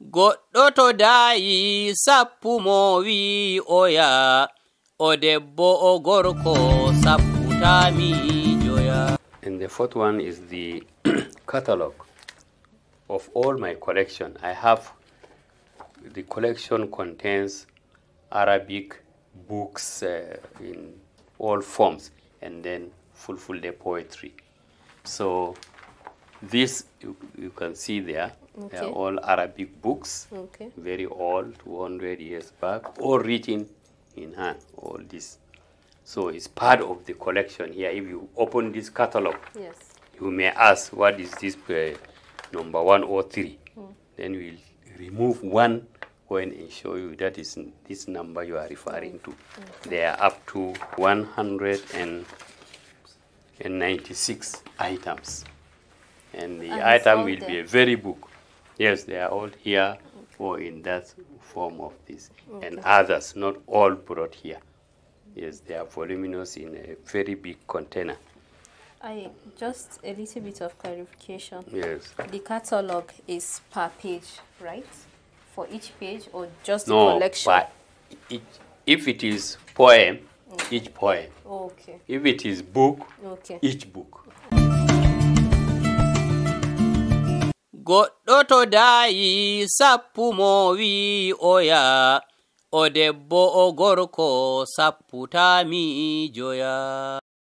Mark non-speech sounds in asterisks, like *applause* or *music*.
goɗɗo to sappumo wi oya o debbo o gorko sapputami joya And the fourth one is the *clears throat* catalog of all my collection. I have the collection contains Arabic books uh, in all forms and then Fulfulde poetry. So this you, you can see there. They are all Arabic books, Okay. very old, 200 years back, all written in hand. All this. So it's part of the collection here. If you open this catalog, Yes. you may ask what is this uh, number one or three then we'll remove one when and show you that is this number you are referring to they are up to 196 items and the And item will be a very book yes they are all here or in that form of this and others not all brought here yes they are voluminous in a very big container I just a little bit of clarification. yes The catalog is per page, right? For each page or just the No, collection? but each, if it is poem, mm. each poem. Okay. If it is book, Okay. each book. goɗɗo to daayi sappu mo wi'i oya. O debbo o gorko sapputami joya.